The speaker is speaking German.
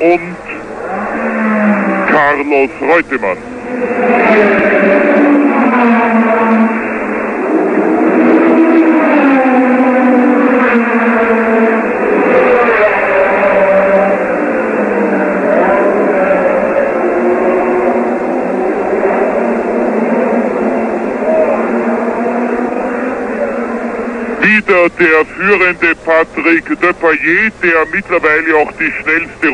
und Carlos Reutemann. Wieder der führende Patrick Depailler, der mittlerweile auch die schnellste